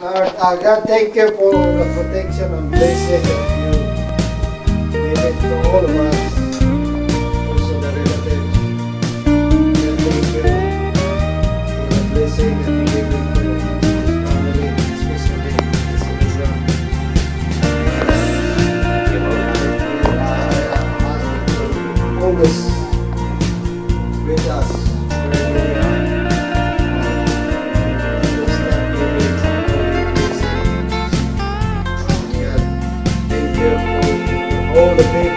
Lord, uh, God, thank you for the protection and blessing of you give it to all of us. all the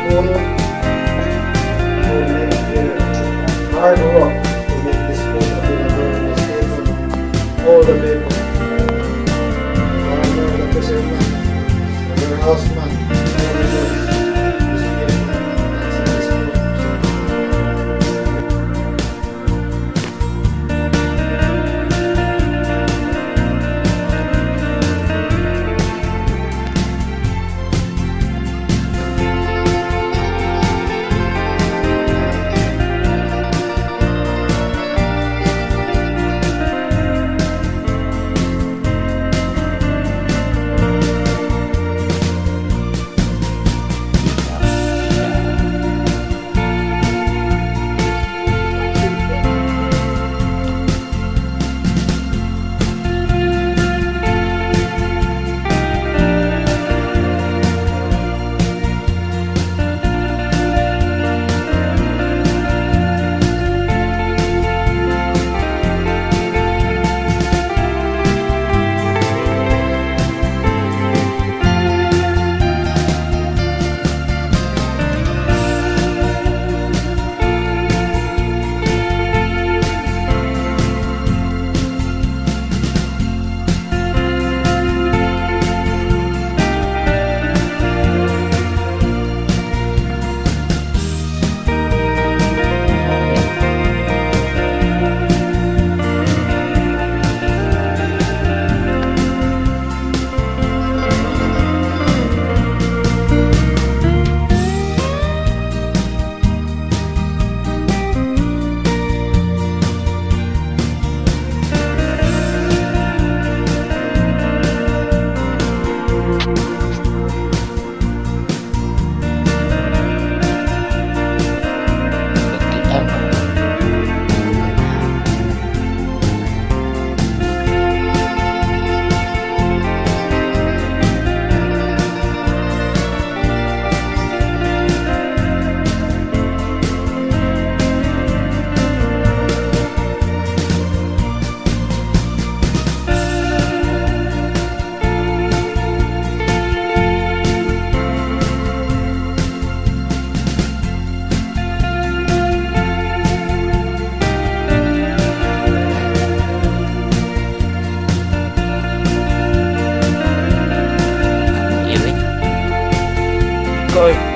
cười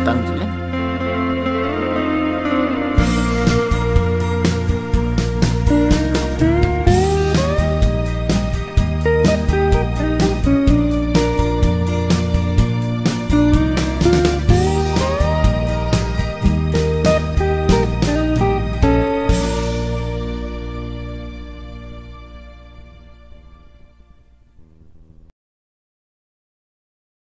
datang